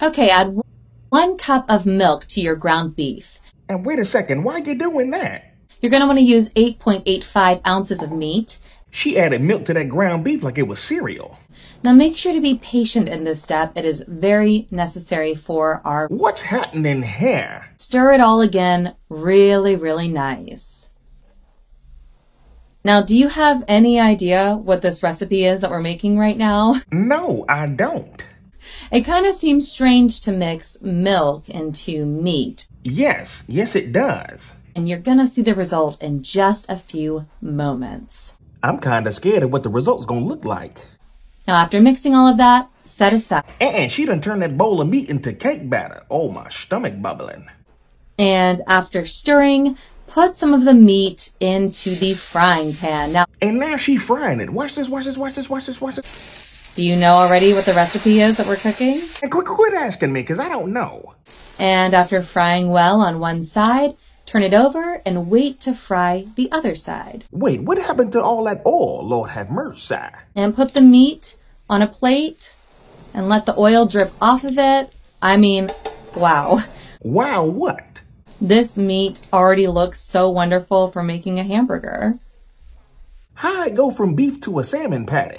Okay, add one cup of milk to your ground beef. And wait a second, why are you doing that? You're going to want to use 8.85 ounces of meat. She added milk to that ground beef like it was cereal. Now make sure to be patient in this step. It is very necessary for our... What's happening here? Stir it all again really, really nice. Now, do you have any idea what this recipe is that we're making right now? No, I don't. It kind of seems strange to mix milk into meat. Yes, yes it does. And you're gonna see the result in just a few moments. I'm kinda scared of what the result's gonna look like. Now, after mixing all of that, set aside. And she done turned that bowl of meat into cake batter. Oh, my stomach bubbling. And after stirring, put some of the meat into the frying pan. Now, and now she frying it. Watch this, watch this, watch this, watch this, watch this. Do you know already what the recipe is that we're cooking? And quit, quit asking me, because I don't know. And after frying well on one side, turn it over and wait to fry the other side. Wait, what happened to all that oil, Lord have mercy? And put the meat on a plate and let the oil drip off of it. I mean, wow. Wow, what? This meat already looks so wonderful for making a hamburger. How it go from beef to a salmon patty?